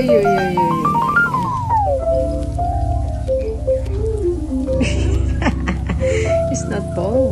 ஐயோ ஐயோ ஐயோ It's not bold.